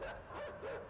just hurt their